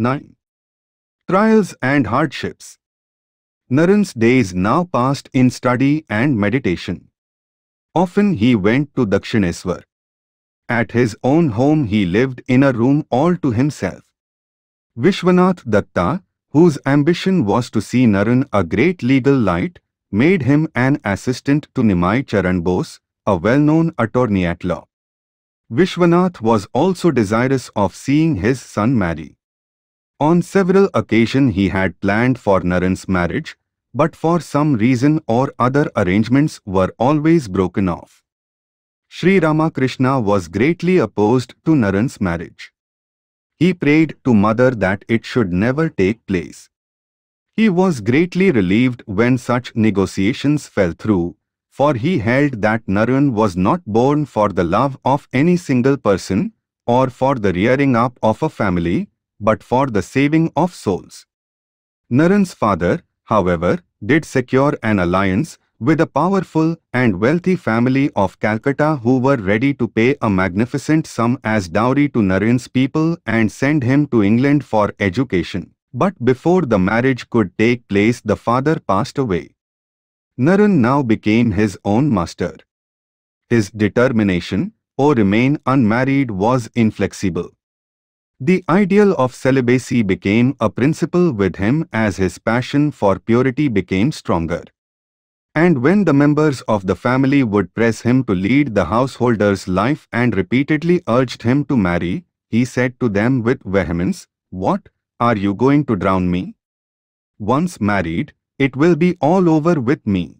9. Trials and Hardships Naren's days now passed in study and meditation. Often he went to Dakshineswar. At his own home he lived in a room all to himself. Vishwanath Datta, whose ambition was to see Naren a great legal light, made him an assistant to Nimai Charan Bose, a well-known attorney at law. Vishwanath was also desirous of seeing his son marry. On several occasions he had planned for Naren's marriage, but for some reason or other arrangements were always broken off. Sri Ramakrishna was greatly opposed to Naren's marriage. He prayed to mother that it should never take place. He was greatly relieved when such negotiations fell through, for he held that Naren was not born for the love of any single person or for the rearing up of a family, but for the saving of souls. Naren's father, however, did secure an alliance with a powerful and wealthy family of Calcutta who were ready to pay a magnificent sum as dowry to Naren's people and send him to England for education. But before the marriage could take place the father passed away. Naren now became his own master. His determination, to remain unmarried was inflexible. The ideal of celibacy became a principle with him as his passion for purity became stronger. And when the members of the family would press him to lead the householder's life and repeatedly urged him to marry, he said to them with vehemence, What, are you going to drown me? Once married, it will be all over with me.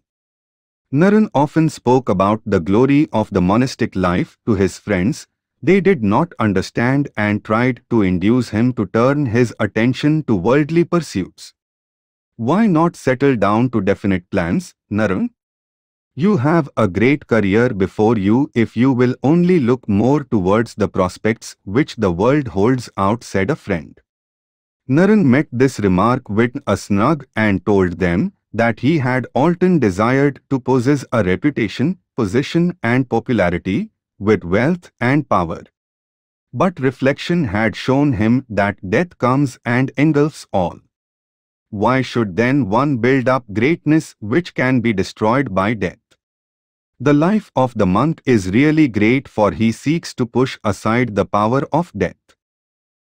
Naren often spoke about the glory of the monastic life to his friends. They did not understand and tried to induce him to turn his attention to worldly pursuits. Why not settle down to definite plans, Naren? You have a great career before you if you will only look more towards the prospects which the world holds out, said a friend. Naren met this remark with a snug and told them that he had often desired to possess a reputation, position and popularity, with wealth and power. But reflection had shown him that death comes and engulfs all. Why should then one build up greatness which can be destroyed by death? The life of the monk is really great for he seeks to push aside the power of death.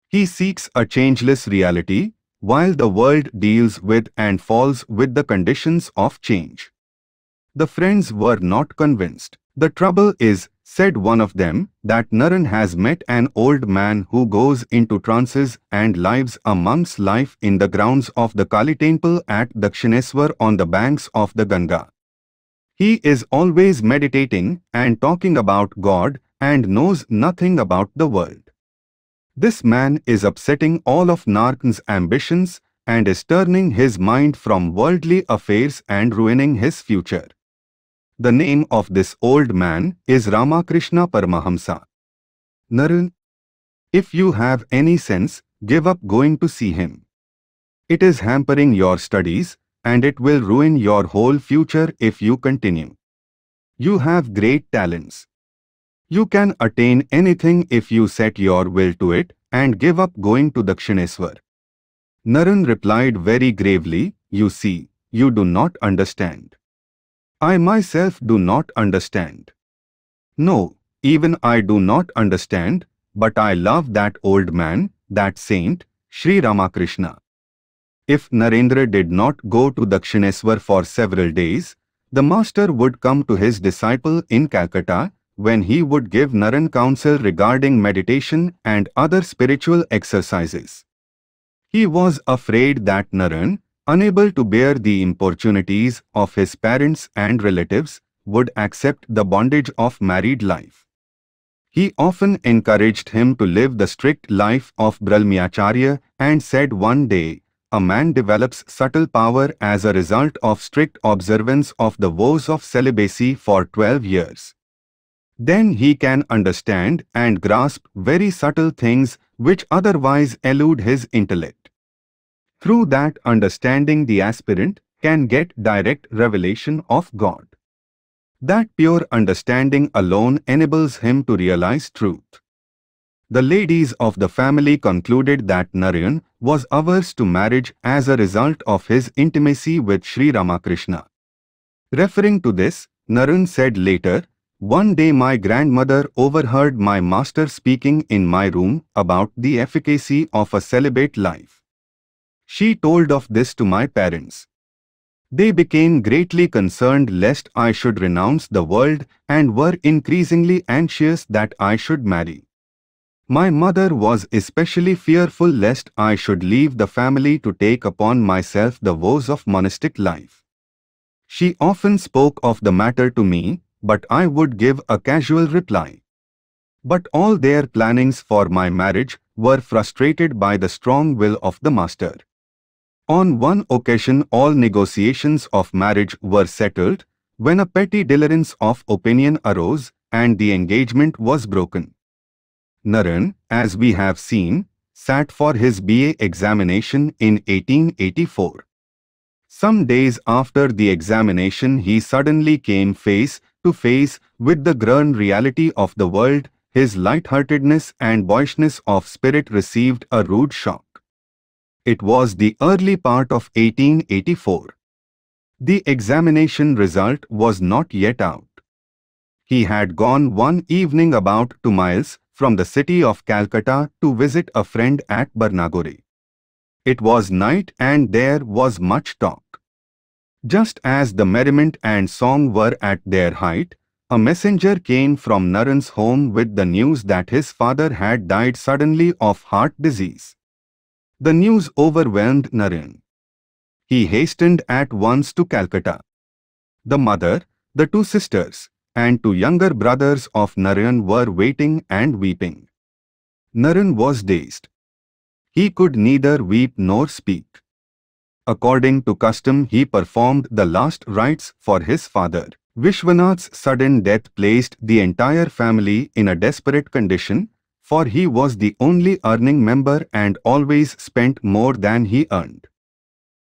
He seeks a changeless reality, while the world deals with and falls with the conditions of change. The friends were not convinced. The trouble is, said one of them, that Naren has met an old man who goes into trances and lives a monk's life in the grounds of the Kali temple at Dakshineswar on the banks of the Ganga. He is always meditating and talking about God and knows nothing about the world. This man is upsetting all of Naren's ambitions and is turning his mind from worldly affairs and ruining his future. The name of this old man is Ramakrishna Paramahamsa. Naren, if you have any sense, give up going to see him. It is hampering your studies and it will ruin your whole future if you continue. You have great talents. You can attain anything if you set your will to it and give up going to Dakshineswar. Naren replied very gravely, You see, you do not understand. I myself do not understand. No, even I do not understand, but I love that old man, that saint, Sri Ramakrishna. If Narendra did not go to Dakshineswar for several days, the master would come to his disciple in Calcutta when he would give Naren counsel regarding meditation and other spiritual exercises. He was afraid that Naren, unable to bear the importunities of his parents and relatives, would accept the bondage of married life. He often encouraged him to live the strict life of Brahmacharya and said one day, a man develops subtle power as a result of strict observance of the vows of celibacy for 12 years. Then he can understand and grasp very subtle things which otherwise elude his intellect. Through that understanding the aspirant can get direct revelation of God. That pure understanding alone enables him to realize truth. The ladies of the family concluded that Narayan was averse to marriage as a result of his intimacy with Sri Ramakrishna. Referring to this, Narayan said later, One day my grandmother overheard my master speaking in my room about the efficacy of a celibate life. She told of this to my parents. They became greatly concerned lest I should renounce the world and were increasingly anxious that I should marry. My mother was especially fearful lest I should leave the family to take upon myself the woes of monastic life. She often spoke of the matter to me, but I would give a casual reply. But all their plannings for my marriage were frustrated by the strong will of the master. On one occasion all negotiations of marriage were settled, when a petty difference of opinion arose and the engagement was broken. Narayan, as we have seen, sat for his BA examination in 1884. Some days after the examination he suddenly came face to face with the grim reality of the world, his lightheartedness and boyishness of spirit received a rude shock. It was the early part of 1884. The examination result was not yet out. He had gone one evening about two miles from the city of Calcutta to visit a friend at Barnagore. It was night and there was much talk. Just as the merriment and song were at their height, a messenger came from Narayan's home with the news that his father had died suddenly of heart disease. The news overwhelmed Narayan. He hastened at once to Calcutta. The mother, the two sisters, and two younger brothers of Narayan were waiting and weeping. Narayan was dazed. He could neither weep nor speak. According to custom he performed the last rites for his father. Vishwanath's sudden death placed the entire family in a desperate condition for he was the only earning member and always spent more than he earned.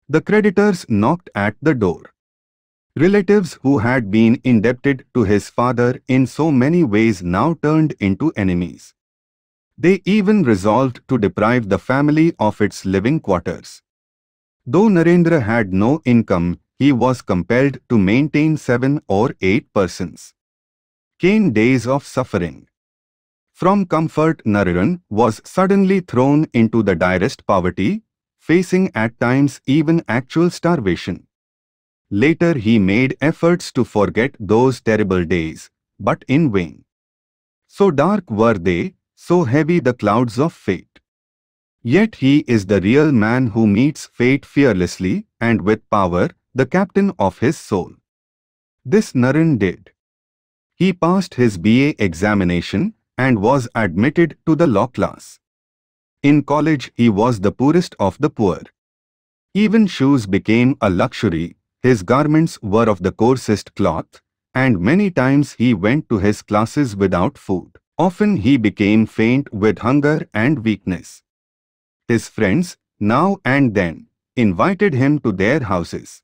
The creditors knocked at the door. Relatives who had been indebted to his father in so many ways now turned into enemies. They even resolved to deprive the family of its living quarters. Though Narendra had no income, he was compelled to maintain seven or eight persons. Came days of suffering. From comfort Narayan was suddenly thrown into the direst poverty, facing at times even actual starvation. Later he made efforts to forget those terrible days, but in vain. So dark were they, so heavy the clouds of fate. Yet he is the real man who meets fate fearlessly and with power, the captain of his soul. This Narayan did. He passed his BA examination and was admitted to the law class. In college he was the poorest of the poor. Even shoes became a luxury, his garments were of the coarsest cloth, and many times he went to his classes without food. Often he became faint with hunger and weakness. His friends, now and then, invited him to their houses.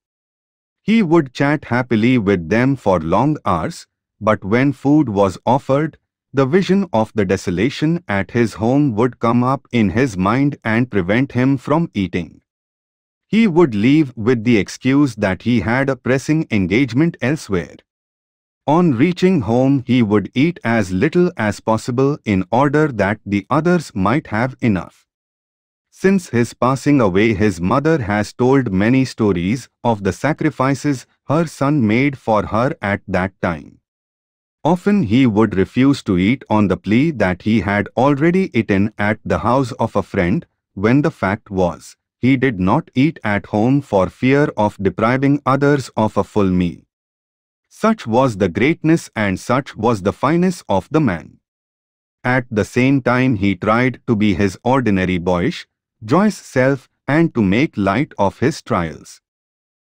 He would chat happily with them for long hours, but when food was offered, the vision of the desolation at his home would come up in his mind and prevent him from eating. He would leave with the excuse that he had a pressing engagement elsewhere. On reaching home he would eat as little as possible in order that the others might have enough. Since his passing away his mother has told many stories of the sacrifices her son made for her at that time. Often he would refuse to eat on the plea that he had already eaten at the house of a friend, when the fact was, he did not eat at home for fear of depriving others of a full meal. Such was the greatness and such was the fineness of the man. At the same time he tried to be his ordinary boyish, joyous self and to make light of his trials.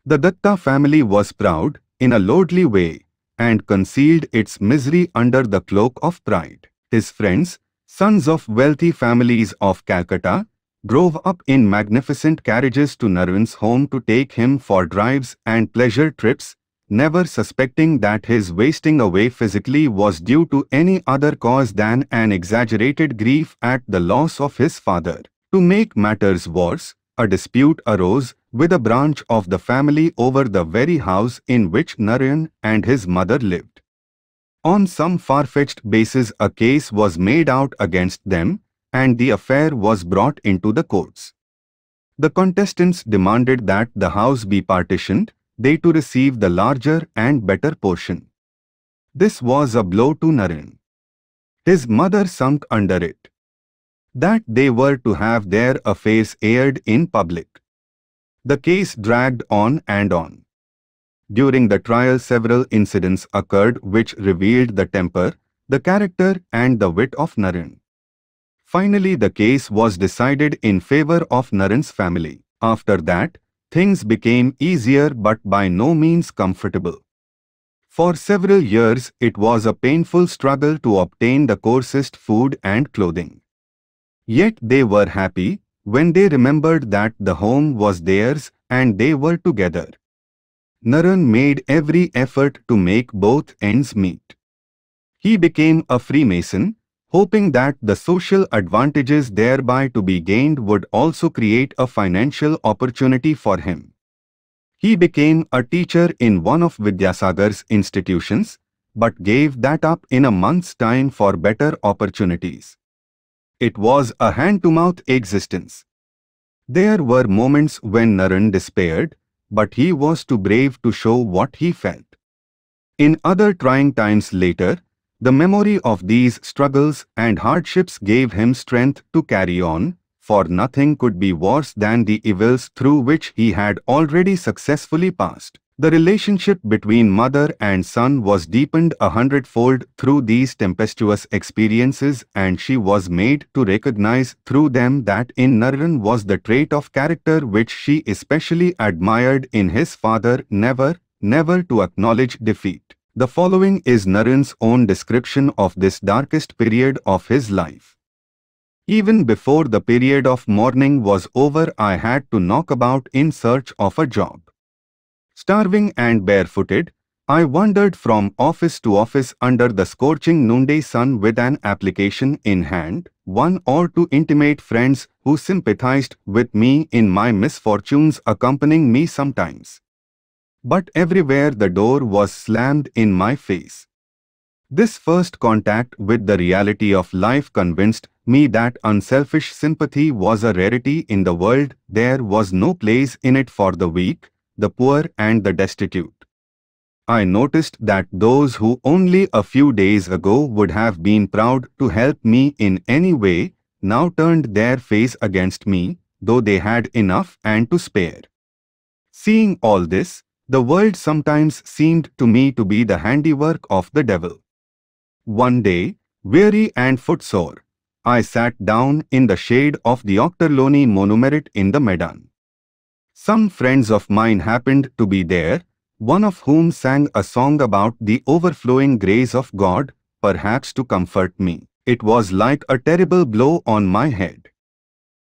The Datta family was proud, in a lordly way, and concealed its misery under the cloak of pride. His friends, sons of wealthy families of Calcutta, drove up in magnificent carriages to Narayan's home to take him for drives and pleasure trips, never suspecting that his wasting away physically was due to any other cause than an exaggerated grief at the loss of his father. To make matters worse, a dispute arose with a branch of the family over the very house in which Narayan and his mother lived. On some far-fetched basis a case was made out against them and the affair was brought into the courts. The contestants demanded that the house be partitioned, they to receive the larger and better portion. This was a blow to Naren. His mother sunk under it. That they were to have their affairs aired in public. The case dragged on and on. During the trial several incidents occurred which revealed the temper, the character and the wit of Naren. Finally the case was decided in favor of Naren's family. After that, things became easier but by no means comfortable. For several years it was a painful struggle to obtain the coarsest food and clothing. Yet they were happy when they remembered that the home was theirs and they were together. Naren made every effort to make both ends meet. He became a Freemason, hoping that the social advantages thereby to be gained would also create a financial opportunity for him. He became a teacher in one of Vidyasagar's institutions, but gave that up in a month's time for better opportunities. It was a hand-to-mouth existence. There were moments when Naren despaired, but he was too brave to show what he felt. In other trying times later, the memory of these struggles and hardships gave him strength to carry on, for nothing could be worse than the evils through which he had already successfully passed. The relationship between mother and son was deepened a hundredfold through these tempestuous experiences and she was made to recognize through them that in Narayan was the trait of character which she especially admired in his father never, never to acknowledge defeat. The following is Naren's own description of this darkest period of his life. Even before the period of mourning was over I had to knock about in search of a job. Starving and barefooted, I wandered from office to office under the scorching noonday sun with an application in hand, one or two intimate friends who sympathized with me in my misfortunes accompanying me sometimes but everywhere the door was slammed in my face. This first contact with the reality of life convinced me that unselfish sympathy was a rarity in the world, there was no place in it for the weak, the poor and the destitute. I noticed that those who only a few days ago would have been proud to help me in any way, now turned their face against me, though they had enough and to spare. Seeing all this, the world sometimes seemed to me to be the handiwork of the devil. One day, weary and footsore, I sat down in the shade of the Ochterlony monument in the Maidan. Some friends of mine happened to be there, one of whom sang a song about the overflowing grace of God, perhaps to comfort me. It was like a terrible blow on my head.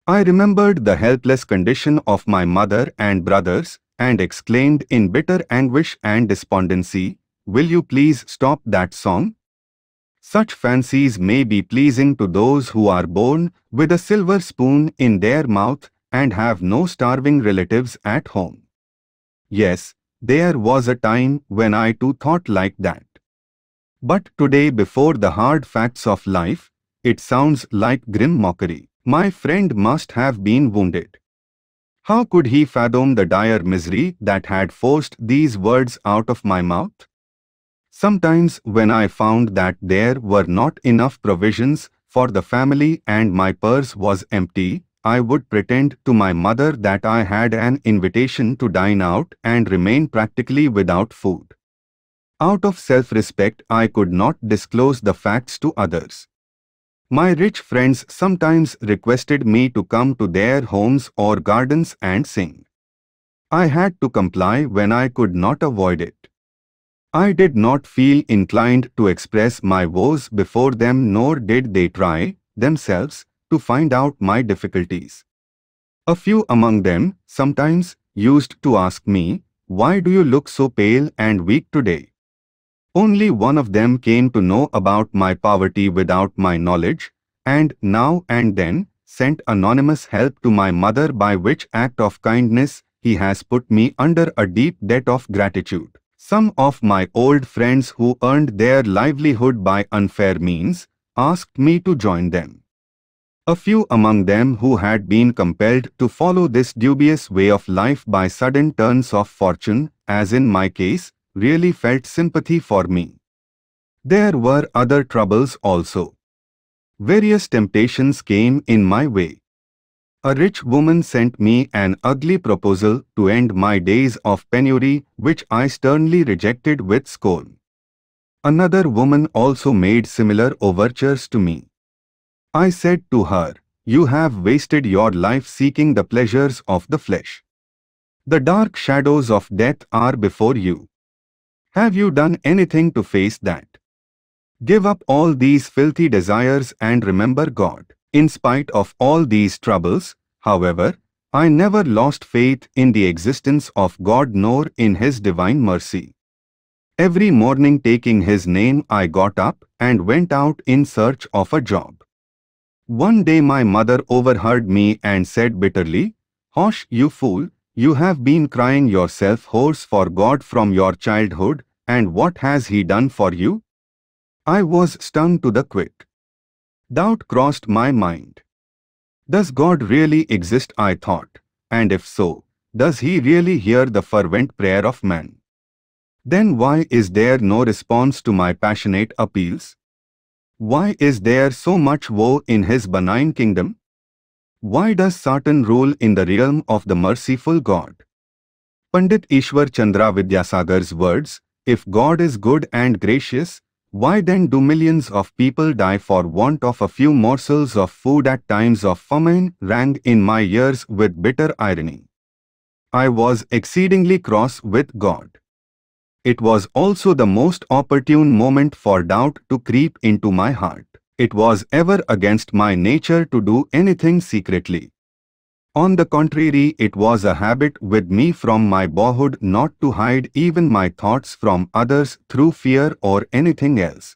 I remembered the helpless condition of my mother and brothers, and exclaimed in bitter anguish and despondency, Will you please stop that song? Such fancies may be pleasing to those who are born with a silver spoon in their mouth and have no starving relatives at home. Yes, there was a time when I too thought like that. But today before the hard facts of life, it sounds like grim mockery. My friend must have been wounded. How could he fathom the dire misery that had forced these words out of my mouth? Sometimes when I found that there were not enough provisions for the family and my purse was empty, I would pretend to my mother that I had an invitation to dine out and remain practically without food. Out of self-respect I could not disclose the facts to others. My rich friends sometimes requested me to come to their homes or gardens and sing. I had to comply when I could not avoid it. I did not feel inclined to express my woes before them nor did they try, themselves, to find out my difficulties. A few among them, sometimes, used to ask me, why do you look so pale and weak today? Only one of them came to know about my poverty without my knowledge, and now and then sent anonymous help to my mother by which act of kindness he has put me under a deep debt of gratitude. Some of my old friends who earned their livelihood by unfair means asked me to join them. A few among them who had been compelled to follow this dubious way of life by sudden turns of fortune, as in my case, really felt sympathy for me. There were other troubles also. Various temptations came in my way. A rich woman sent me an ugly proposal to end my days of penury, which I sternly rejected with scorn. Another woman also made similar overtures to me. I said to her, You have wasted your life seeking the pleasures of the flesh. The dark shadows of death are before you. Have you done anything to face that? Give up all these filthy desires and remember God. In spite of all these troubles, however, I never lost faith in the existence of God nor in His divine mercy. Every morning taking His name I got up and went out in search of a job. One day my mother overheard me and said bitterly, Hosh, you fool, you have been crying yourself hoarse for God from your childhood, and what has He done for you? I was stung to the quick. Doubt crossed my mind. Does God really exist, I thought, and if so, does He really hear the fervent prayer of man? Then why is there no response to my passionate appeals? Why is there so much woe in his benign kingdom? Why does Satan rule in the realm of the merciful God? Pandit Ishwar Chandra Vidyasagar's words, If God is good and gracious, why then do millions of people die for want of a few morsels of food at times of famine rang in my ears with bitter irony. I was exceedingly cross with God. It was also the most opportune moment for doubt to creep into my heart. It was ever against my nature to do anything secretly. On the contrary, it was a habit with me from my boyhood not to hide even my thoughts from others through fear or anything else.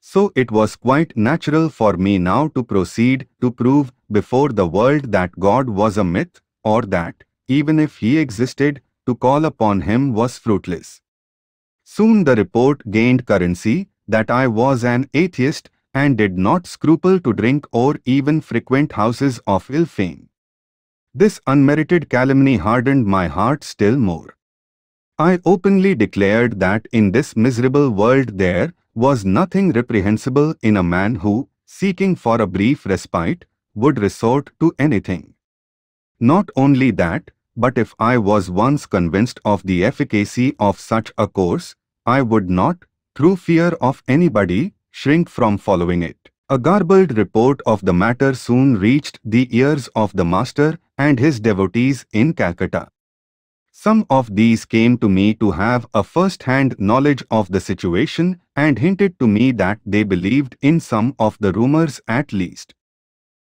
So it was quite natural for me now to proceed to prove before the world that God was a myth, or that, even if he existed, to call upon him was fruitless. Soon the report gained currency that I was an atheist and did not scruple to drink or even frequent houses of ill fame. This unmerited calumny hardened my heart still more. I openly declared that in this miserable world there was nothing reprehensible in a man who, seeking for a brief respite, would resort to anything. Not only that, but if I was once convinced of the efficacy of such a course, I would not, through fear of anybody, shrink from following it. A garbled report of the matter soon reached the ears of the master and his devotees in Calcutta. Some of these came to me to have a first-hand knowledge of the situation and hinted to me that they believed in some of the rumors at least.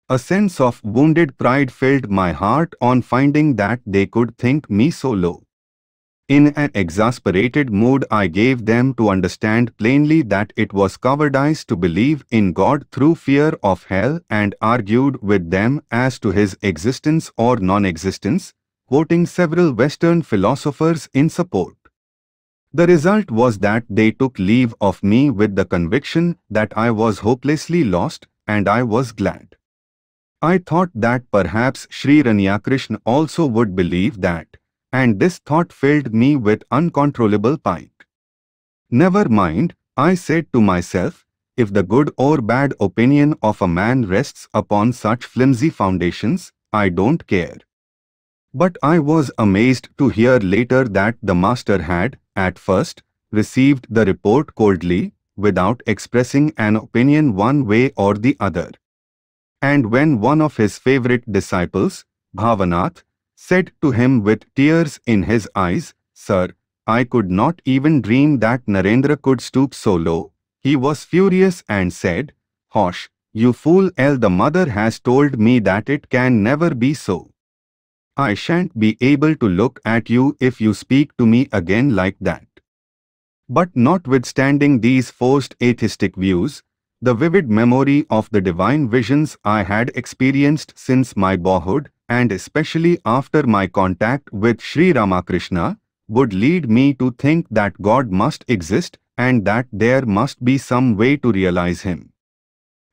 A sense of wounded pride filled my heart on finding that they could think me so low. In an exasperated mood I gave them to understand plainly that it was cowardice to believe in God through fear of hell and argued with them as to his existence or non-existence, quoting several Western philosophers in support. The result was that they took leave of me with the conviction that I was hopelessly lost and I was glad. I thought that perhaps Sri Ramakrishna also would believe that, and this thought filled me with uncontrollable pique. Never mind, I said to myself, if the good or bad opinion of a man rests upon such flimsy foundations, I don't care. But I was amazed to hear later that the master had, at first, received the report coldly, without expressing an opinion one way or the other. And when one of his favorite disciples, Bhavanath, said to him with tears in his eyes, Sir, I could not even dream that Narendra could stoop so low. He was furious and said, Hosh, you fool, El, the mother has told me that it can never be so. I shan't be able to look at you if you speak to me again like that. But notwithstanding these forced atheistic views, the vivid memory of the divine visions I had experienced since my boyhood, and especially after my contact with Sri Ramakrishna, would lead me to think that God must exist and that there must be some way to realize Him.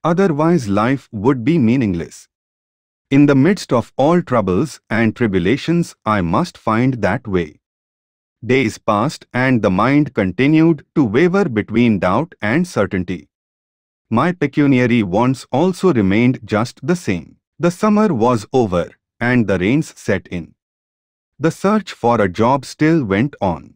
Otherwise life would be meaningless. In the midst of all troubles and tribulations I must find that way. Days passed and the mind continued to waver between doubt and certainty. My pecuniary wants also remained just the same. The summer was over and the rains set in. The search for a job still went on.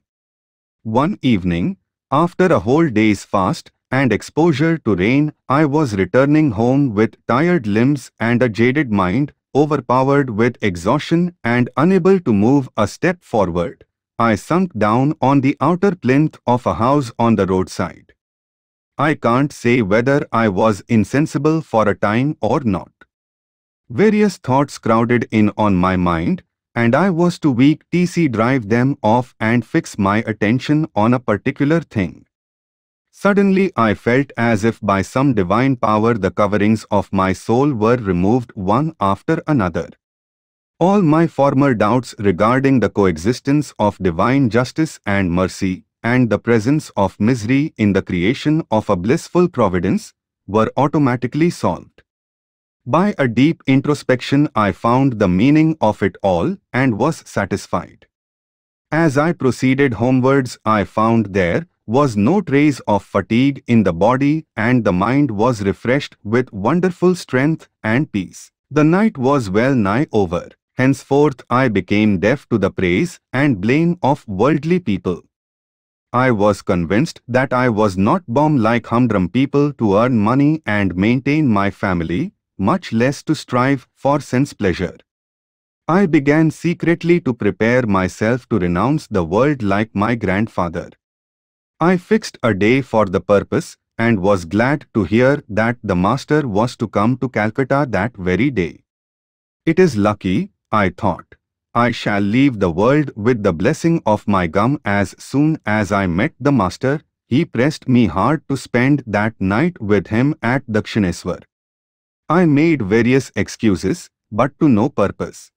One evening, after a whole day's fast and exposure to rain, I was returning home with tired limbs and a jaded mind, overpowered with exhaustion and unable to move a step forward. I sunk down on the outer plinth of a house on the roadside. I can't say whether I was insensible for a time or not. Various thoughts crowded in on my mind, and I was too weak to drive them off and fix my attention on a particular thing. Suddenly I felt as if by some divine power the coverings of my soul were removed one after another. All my former doubts regarding the coexistence of divine justice and mercy and the presence of misery in the creation of a blissful providence were automatically solved. By a deep introspection I found the meaning of it all and was satisfied. As I proceeded homewards I found there was no trace of fatigue in the body and the mind was refreshed with wonderful strength and peace. The night was well nigh over. Henceforth I became deaf to the praise and blame of worldly people. I was convinced that I was not born like humdrum people to earn money and maintain my family, much less to strive for sense pleasure. I began secretly to prepare myself to renounce the world like my grandfather. I fixed a day for the purpose and was glad to hear that the master was to come to Calcutta that very day. It is lucky I thought. I shall leave the world with the blessing of my Guru as soon as I met the master. He pressed me hard to spend that night with him at Dakshineswar. I made various excuses, but to no purpose.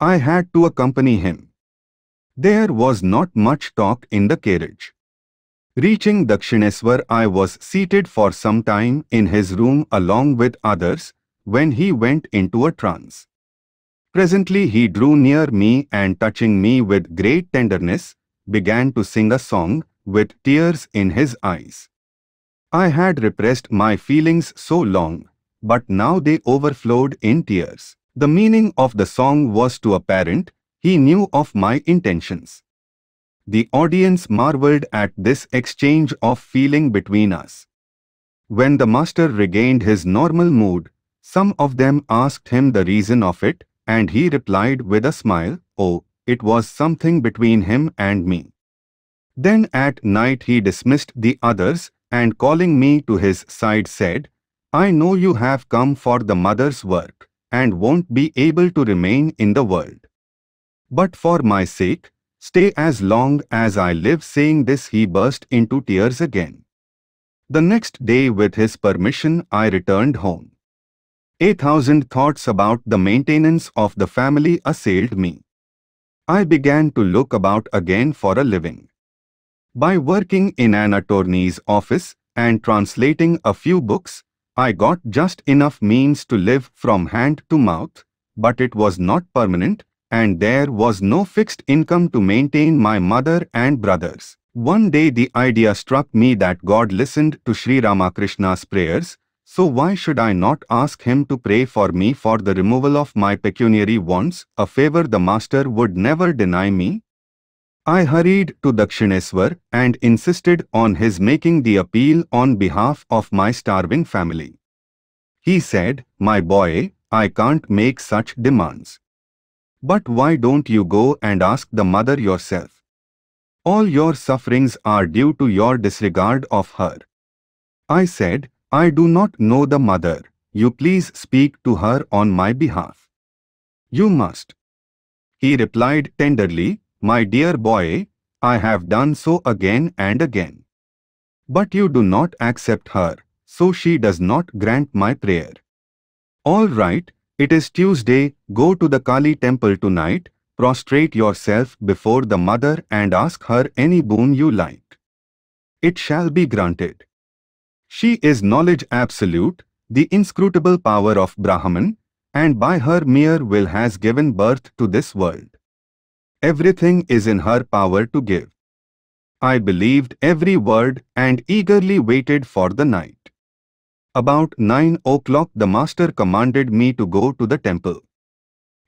I had to accompany him. There was not much talk in the carriage. Reaching Dakshineswar, I was seated for some time in his room along with others when he went into a trance. Presently he drew near me and touching me with great tenderness, began to sing a song with tears in his eyes. I had repressed my feelings so long, but now they overflowed in tears. The meaning of the song was too apparent, he knew of my intentions. The audience marveled at this exchange of feeling between us. When the master regained his normal mood, some of them asked him the reason of it, and he replied with a smile, Oh, it was something between him and me. Then at night he dismissed the others and calling me to his side said, I know you have come for the mother's work and won't be able to remain in the world. But for my sake, stay as long as I live saying this he burst into tears again. The next day with his permission I returned home. A thousand thoughts about the maintenance of the family assailed me. I began to look about again for a living. By working in an attorney's office and translating a few books, I got just enough means to live from hand to mouth, but it was not permanent and there was no fixed income to maintain my mother and brothers. One day the idea struck me that God listened to Sri Ramakrishna's prayers so why should I not ask him to pray for me for the removal of my pecuniary wants, a favor the master would never deny me? I hurried to Dakshineswar and insisted on his making the appeal on behalf of my starving family. He said, My boy, I can't make such demands. But why don't you go and ask the mother yourself? All your sufferings are due to your disregard of her. I said, I do not know the mother. You please speak to her on my behalf. You must. He replied tenderly, My dear boy, I have done so again and again. But you do not accept her, so she does not grant my prayer. All right, it is Tuesday, go to the Kali temple tonight, prostrate yourself before the mother and ask her any boon you like. It shall be granted. She is knowledge absolute, the inscrutable power of Brahman, and by her mere will has given birth to this world. Everything is in her power to give. I believed every word and eagerly waited for the night. About nine o'clock the master commanded me to go to the temple.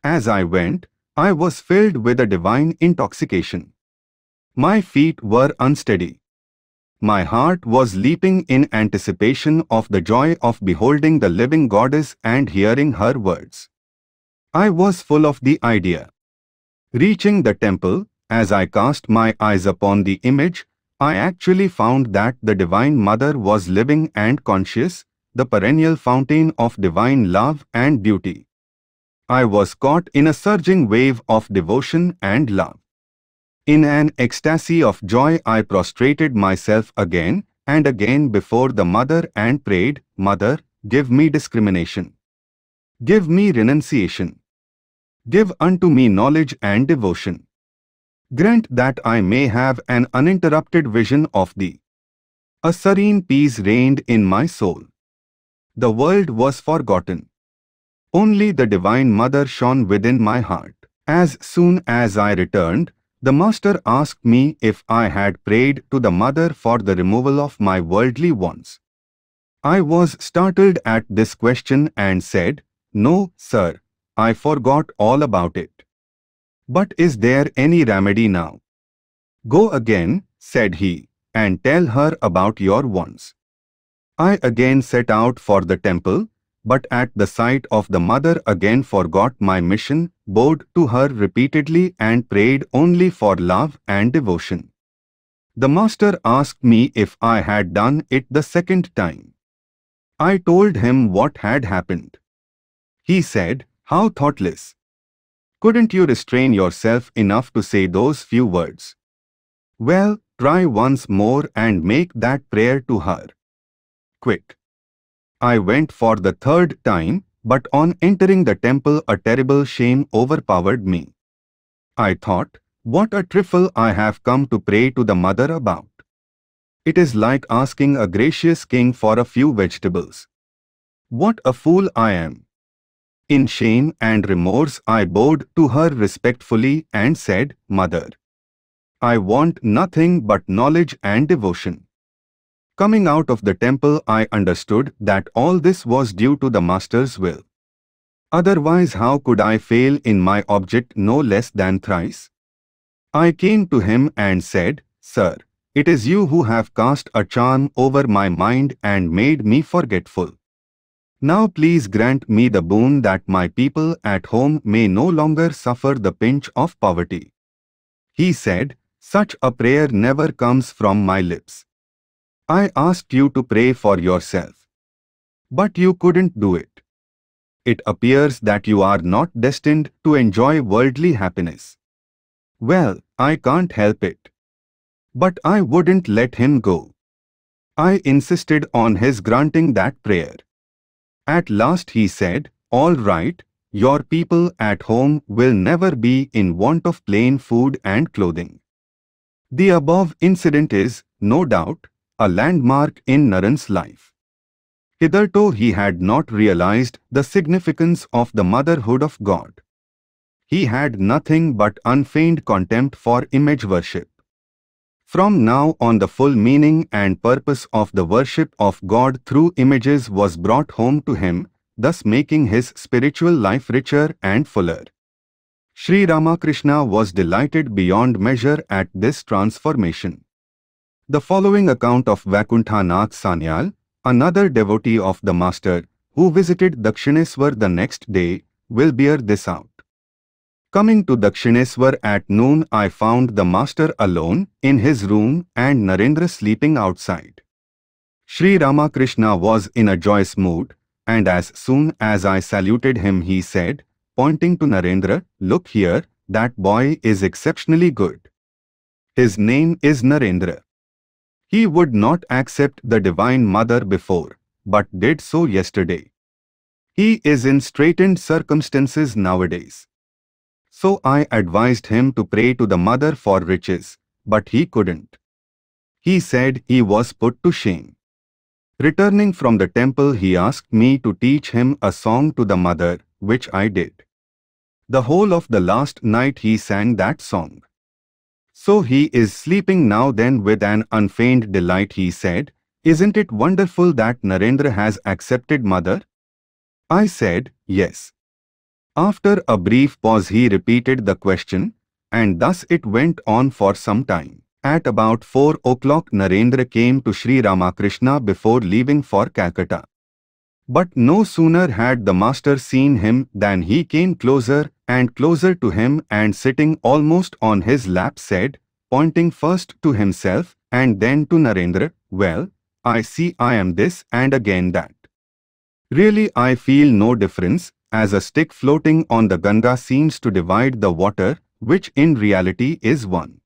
As I went, I was filled with a divine intoxication. My feet were unsteady. My heart was leaping in anticipation of the joy of beholding the living goddess and hearing her words. I was full of the idea. Reaching the temple, as I cast my eyes upon the image, I actually found that the Divine Mother was living and conscious, the perennial fountain of divine love and beauty. I was caught in a surging wave of devotion and love. In an ecstasy of joy I prostrated myself again and again before the mother and prayed, Mother, give me discrimination. Give me renunciation. Give unto me knowledge and devotion. Grant that I may have an uninterrupted vision of Thee. A serene peace reigned in my soul. The world was forgotten. Only the Divine Mother shone within my heart. As soon as I returned, the master asked me if I had prayed to the mother for the removal of my worldly wants. I was startled at this question and said, No, sir, I forgot all about it. But is there any remedy now? Go again, said he, and tell her about your wants. I again set out for the temple, but at the sight of the mother again forgot my mission, bowed to her repeatedly and prayed only for love and devotion. The master asked me if I had done it the second time. I told him what had happened. He said, How thoughtless! Couldn't you restrain yourself enough to say those few words? Well, try once more and make that prayer to her. Quick! I went for the third time, but on entering the temple a terrible shame overpowered me. I thought, what a trifle I have come to pray to the mother about. It is like asking a gracious king for a few vegetables. What a fool I am. In shame and remorse I bowed to her respectfully and said, Mother, I want nothing but knowledge and devotion. Coming out of the temple I understood that all this was due to the Master's will. Otherwise how could I fail in my object no less than thrice? I came to him and said, Sir, it is you who have cast a charm over my mind and made me forgetful. Now please grant me the boon that my people at home may no longer suffer the pinch of poverty. He said, Such a prayer never comes from my lips. I asked you to pray for yourself. But you couldn't do it. It appears that you are not destined to enjoy worldly happiness. Well, I can't help it. But I wouldn't let him go. I insisted on his granting that prayer. At last he said, All right, your people at home will never be in want of plain food and clothing. The above incident is, no doubt, a landmark in Naren's life. Hitherto he had not realized the significance of the motherhood of God. He had nothing but unfeigned contempt for image worship. From now on the full meaning and purpose of the worship of God through images was brought home to him, thus making his spiritual life richer and fuller. Sri Ramakrishna was delighted beyond measure at this transformation. The following account of Vaikuntha Nath Sanyal, another devotee of the Master, who visited Dakshineswar the next day, will bear this out. Coming to Dakshineswar at noon I found the Master alone in his room and Narendra sleeping outside. Sri Ramakrishna was in a joyous mood, and as soon as I saluted him he said, pointing to Narendra, Look here, that boy is exceptionally good. His name is Narendra. He would not accept the Divine Mother before, but did so yesterday. He is in straitened circumstances nowadays. So I advised him to pray to the Mother for riches, but he couldn't. He said he was put to shame. Returning from the temple he asked me to teach him a song to the Mother, which I did. The whole of the last night he sang that song. So he is sleeping now then with an unfeigned delight he said, Isn't it wonderful that Narendra has accepted mother? I said, yes. After a brief pause he repeated the question, and thus it went on for some time. At about 4 o'clock Narendra came to Sri Ramakrishna before leaving for Calcutta. But no sooner had the master seen him than he came closer and closer to him and sitting almost on his lap said, pointing first to himself and then to Narendra, Well, I see I am this and again that. Really I feel no difference, as a stick floating on the Ganga seems to divide the water, which in reality is one.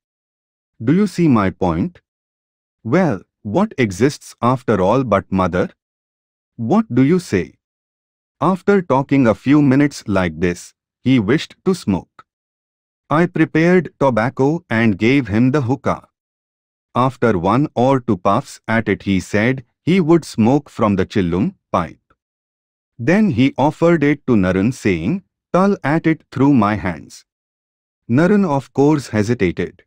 Do you see my point? Well, what exists after all but mother? What do you say? After talking a few minutes like this, he wished to smoke. I prepared tobacco and gave him the hookah. After one or two puffs at it he said he would smoke from the chillum pipe. Then he offered it to Naren saying, Tull at it through my hands. Naren of course hesitated.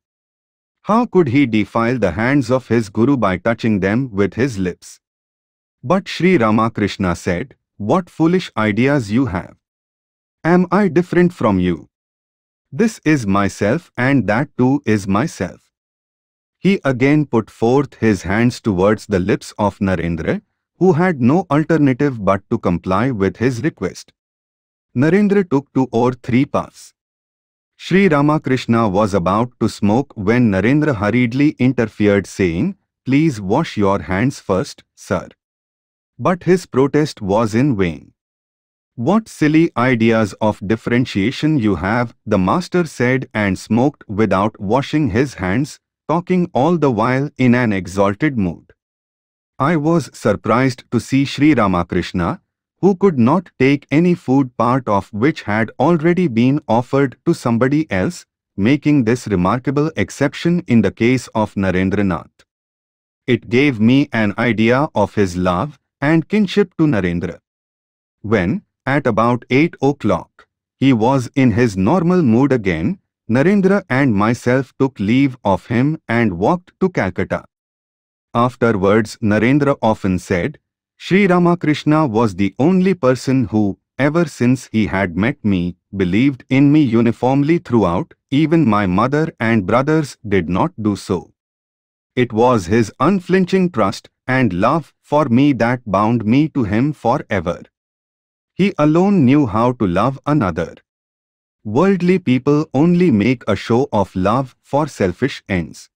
How could he defile the hands of his Guru by touching them with his lips? But Sri Ramakrishna said, What foolish ideas you have. Am I different from you? This is myself and that too is myself. He again put forth his hands towards the lips of Narendra, who had no alternative but to comply with his request. Narendra took two or three puffs. Sri Ramakrishna was about to smoke when Narendra hurriedly interfered saying, Please wash your hands first, sir. But his protest was in vain. What silly ideas of differentiation you have, the master said and smoked without washing his hands, talking all the while in an exalted mood. I was surprised to see Sri Ramakrishna, who could not take any food part of which had already been offered to somebody else, making this remarkable exception in the case of Narendranath. It gave me an idea of his love and kinship to Narendra. When, at about 8 o'clock, he was in his normal mood again. Narendra and myself took leave of him and walked to Calcutta. Afterwards, Narendra often said, Sri Ramakrishna was the only person who, ever since he had met me, believed in me uniformly throughout, even my mother and brothers did not do so. It was his unflinching trust and love for me that bound me to him forever. He alone knew how to love another. Worldly people only make a show of love for selfish ends.